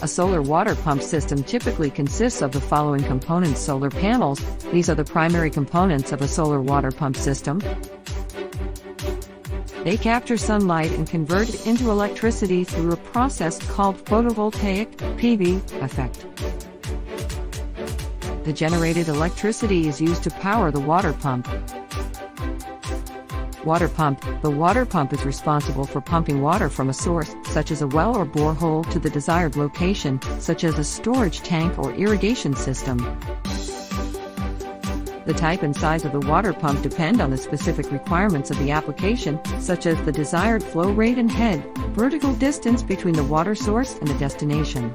A solar water pump system typically consists of the following components solar panels, these are the primary components of a solar water pump system. They capture sunlight and convert it into electricity through a process called photovoltaic PV effect. The generated electricity is used to power the water pump. Water pump The water pump is responsible for pumping water from a source, such as a well or borehole, to the desired location, such as a storage tank or irrigation system. The type and size of the water pump depend on the specific requirements of the application, such as the desired flow rate and head, vertical distance between the water source and the destination.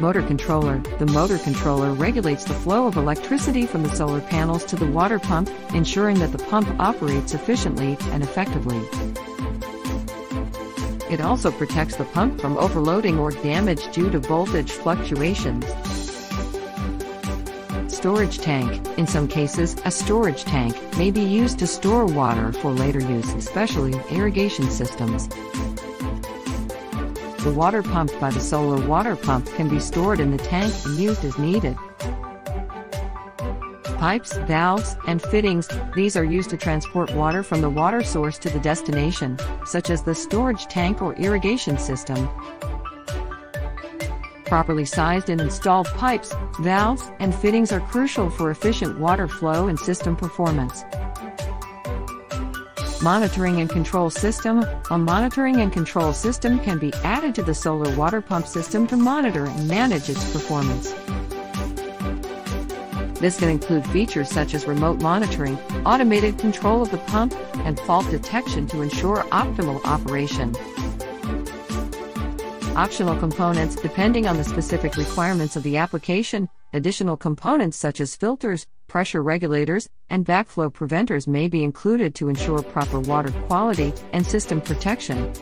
Motor controller The motor controller regulates the flow of electricity from the solar panels to the water pump, ensuring that the pump operates efficiently and effectively. It also protects the pump from overloading or damage due to voltage fluctuations. Storage tank In some cases, a storage tank may be used to store water for later use, especially irrigation systems. The water pumped by the solar water pump can be stored in the tank and used as needed. Pipes, valves, and fittings, these are used to transport water from the water source to the destination, such as the storage tank or irrigation system. Properly sized and installed pipes, valves, and fittings are crucial for efficient water flow and system performance. Monitoring and control system A monitoring and control system can be added to the solar water pump system to monitor and manage its performance. This can include features such as remote monitoring, automated control of the pump, and fault detection to ensure optimal operation. Optional components depending on the specific requirements of the application, additional components such as filters, pressure regulators, and backflow preventers may be included to ensure proper water quality and system protection.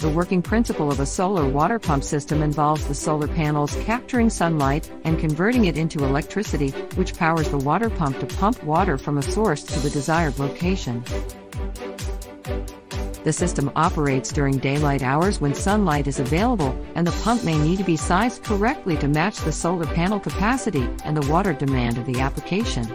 The working principle of a solar water pump system involves the solar panels capturing sunlight and converting it into electricity, which powers the water pump to pump water from a source to the desired location. The system operates during daylight hours when sunlight is available, and the pump may need to be sized correctly to match the solar panel capacity and the water demand of the application.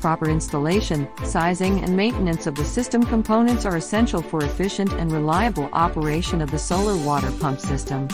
Proper installation, sizing, and maintenance of the system components are essential for efficient and reliable operation of the solar water pump system.